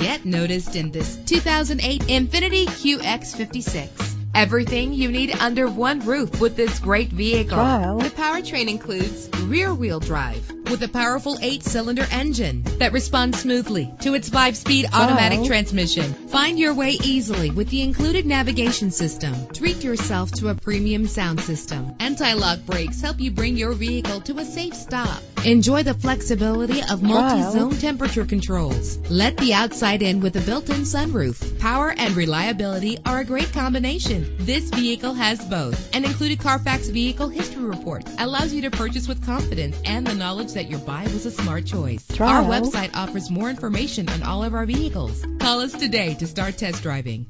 get noticed in this 2008 Infiniti QX56. Everything you need under one roof with this great vehicle. Trial. The powertrain includes rear wheel drive with a powerful eight cylinder engine that responds smoothly to its five speed automatic transmission. Find your way easily with the included navigation system. Treat yourself to a premium sound system. Anti lock brakes help you bring your vehicle to a safe stop. Enjoy the flexibility of multi zone temperature controls. Let the outside in with a built in sunroof. Power and reliability are a great combination. This vehicle has both. An included Carfax vehicle history report allows you to purchase with confidence and the knowledge that your buy was a smart choice. Trial. Our website offers more information on all of our vehicles. Call us today to start test driving.